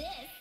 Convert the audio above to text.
this.